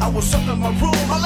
I was up in my room, I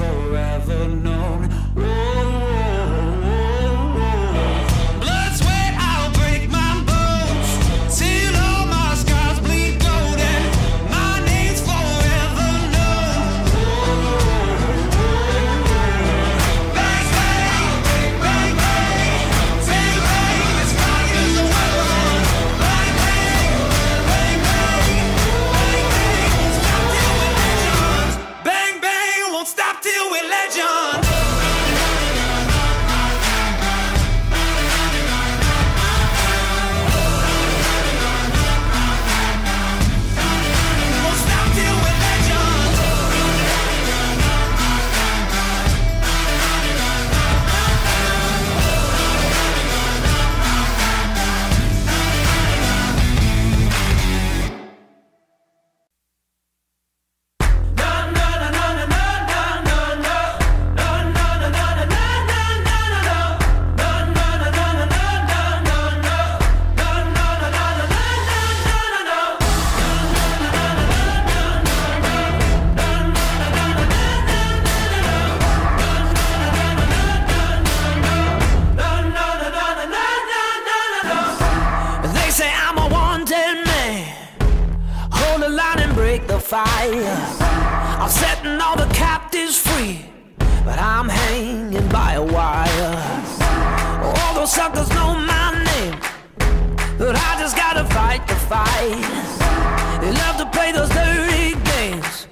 forever known. I'm setting all the captives free, but I'm hanging by a wire. All those suckers know my name, but I just gotta fight the fight. They love to play those dirty games.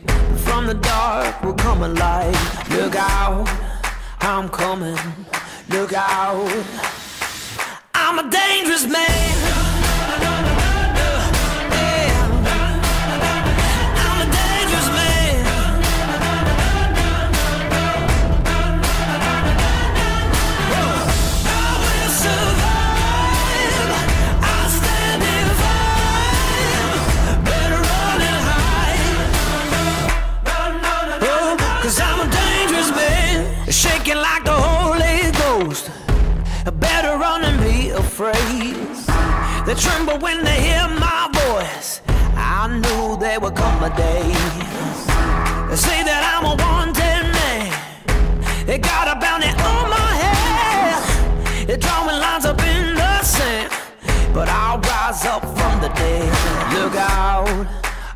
From the dark will come a light. Look out, I'm coming. Look out. I'm a dangerous man. Shaking like the Holy Ghost. Better run and be afraid. They tremble when they hear my voice. I knew there would come a day. They say that I'm a wanted man. They got a bounty on my head. They're drawing lines up in the sand. But I'll rise up from the dead. Look out,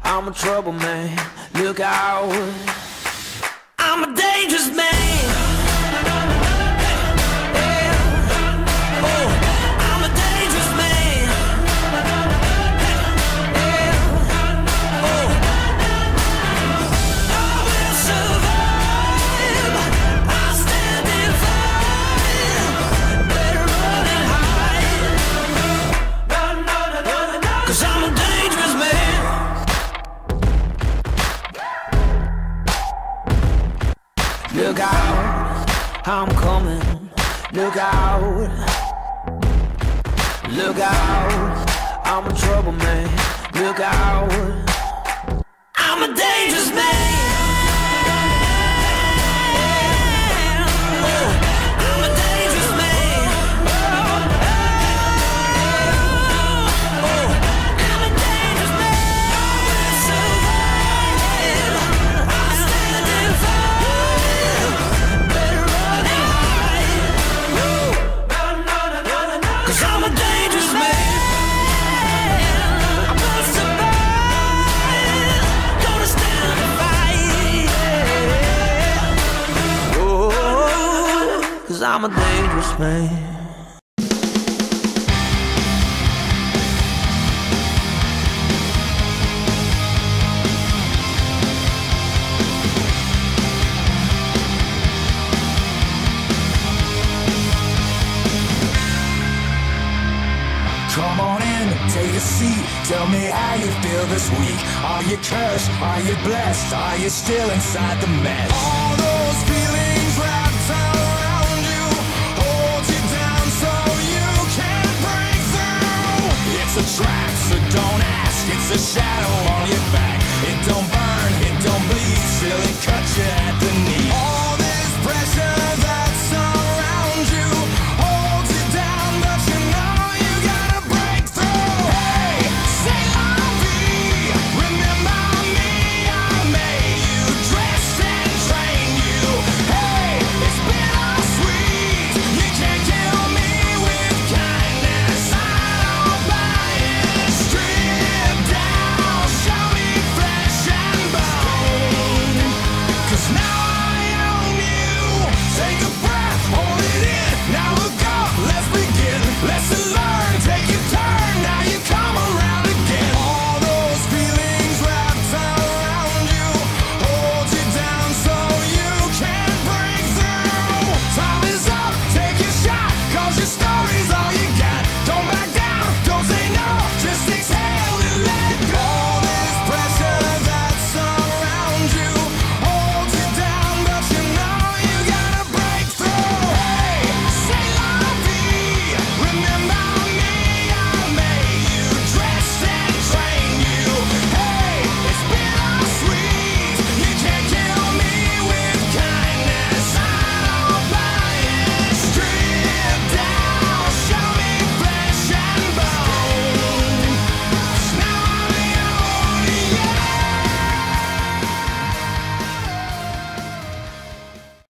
I'm a trouble man. Look out, I'm a dangerous man. I'm a dangerous man. Come on in, take a seat. Tell me how you feel this week. Are you cursed? Are you blessed? Are you still inside the mess? the track, so don't ask. It's a shadow on your back. It don't burn, it don't bleed, still it cuts you at the knee.